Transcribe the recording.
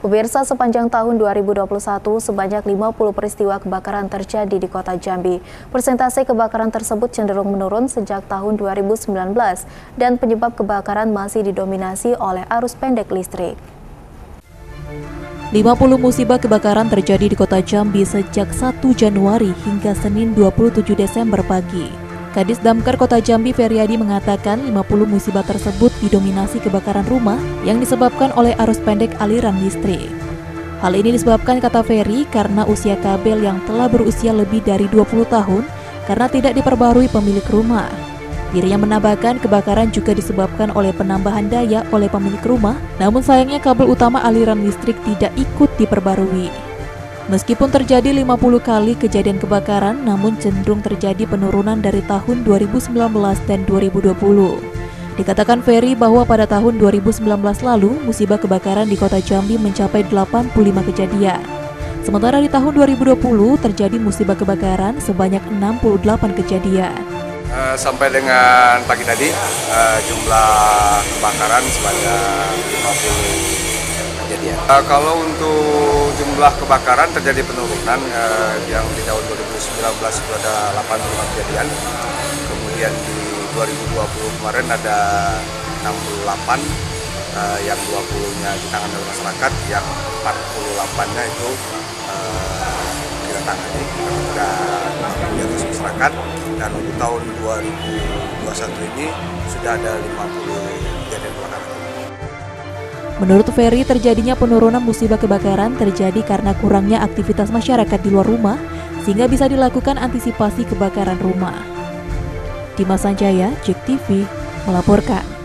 Pemirsa sepanjang tahun 2021 sebanyak 50 peristiwa kebakaran terjadi di kota Jambi. Persentase kebakaran tersebut cenderung menurun sejak tahun 2019 dan penyebab kebakaran masih didominasi oleh arus pendek listrik. 50 musibah kebakaran terjadi di kota Jambi sejak 1 Januari hingga Senin 27 Desember pagi. Kadis Damkar Kota Jambi Feriadi mengatakan 50 musibah tersebut didominasi kebakaran rumah yang disebabkan oleh arus pendek aliran listrik. Hal ini disebabkan kata Ferry karena usia kabel yang telah berusia lebih dari 20 tahun karena tidak diperbarui pemilik rumah. Dirinya menambahkan kebakaran juga disebabkan oleh penambahan daya oleh pemilik rumah, namun sayangnya kabel utama aliran listrik tidak ikut diperbarui. Meskipun terjadi 50 kali kejadian kebakaran, namun cenderung terjadi penurunan dari tahun 2019 dan 2020. Dikatakan Ferry bahwa pada tahun 2019 lalu, musibah kebakaran di kota Jambi mencapai 85 kejadian. Sementara di tahun 2020 terjadi musibah kebakaran sebanyak 68 kejadian. Uh, sampai dengan pagi tadi uh, jumlah kebakaran sebanyak 50 kejadian. Uh, kalau untuk jumlah kebakaran terjadi penurunan eh, yang di tahun 2019 itu ada 85 kejadian. Kemudian di 2020 kemarin ada 68 eh, yang 20 nya ditangani oleh masyarakat yang 48 nya itu eh, kita tangani kita di atas masyarakat. Dan untuk tahun 2021 ini sudah ada 50 kejadian kebakaran Menurut Ferry, terjadinya penurunan musibah kebakaran terjadi karena kurangnya aktivitas masyarakat di luar rumah, sehingga bisa dilakukan antisipasi kebakaran rumah. Dimas Sanjaya, JEK TV, melaporkan.